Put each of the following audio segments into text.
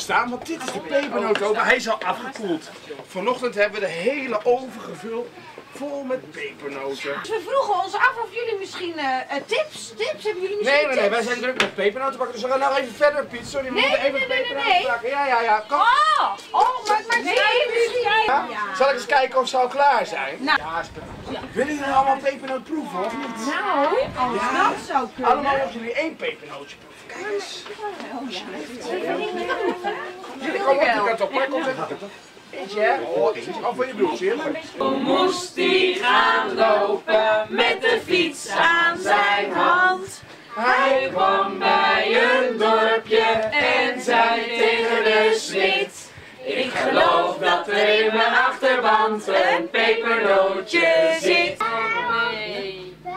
staan, want dit is de pepernotoven. Hij is al afgekoeld. Vanochtend hebben we de hele oven gevuld vol met pepernoten. We vroegen ons af of jullie misschien eh, eh, tips, tips, hebben jullie misschien Nee, nee, nee, wij zijn druk met pepernoten bakken, dus we gaan nou even verder, Piet. Sorry, we Nee, moeten even nee, nee, nee, pepernoten nee. bakken. Ja, ja, ja, kom. Oh, oh, maar, maar nee, misschien Ja? Zal ik eens kijken of ze al klaar zijn? Nou. Ja, Willen jullie allemaal pepernoot proeven of niet? Nou, als dat zou kunnen. Allemaal of jullie één pepernootje proeven. Kijk eens. Jullie komen op de kant op, maar kom even. Eentje, hè? Oh, eentje. Oh, voor je broertje, heerlijk. moest hij gaan lopen met de fiets aan geloof dat er in mijn achterband een pepernootje zit. Wel,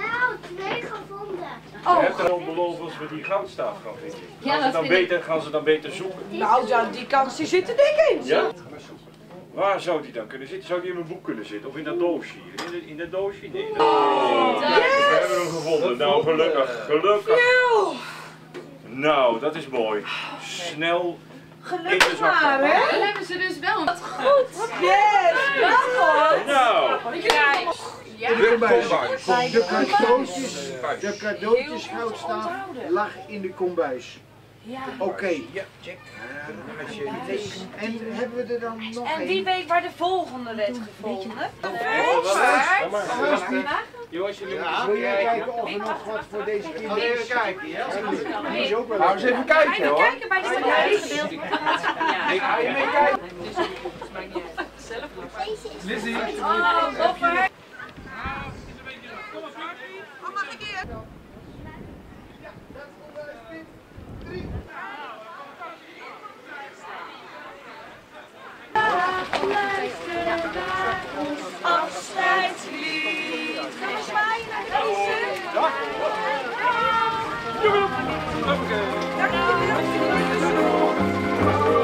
twee gevonden. Je hebt er al beloofd als we die goudstaaf gaan vinden. Gaan, ze dan beter, gaan ze dan beter zoeken? Nou, dan, die kans die zit er dik in. Ja? Waar zou die dan kunnen zitten? Zou die in mijn boek kunnen zitten? Of in dat doosje hier? In, de, in dat doosje? Nee. dat- We hebben hem gevonden. Nou, gelukkig. Gelukkig. Nou, dat is mooi. Snel Gelukkig maar, hè? Dan hebben ze dus wel wat goed. Yes, bravo. Nou, De kombuis. De cadeautjes, de cadeautjes goudstaaf lag in de kombuis. Oké. Ja, check. En hebben we er dan nog En wie weet waar de volgende werd gevonden? Jongens, jullie Ja, wil jij kijken of er nog wat voor deze kinderen is? Even kijken, ja? Die is ook wel Nou, eens even kijken, hoor. Kijken bij de gedeelte. Ik ga je mee kijken. Deze is Afscheidslied. Oké. Okay.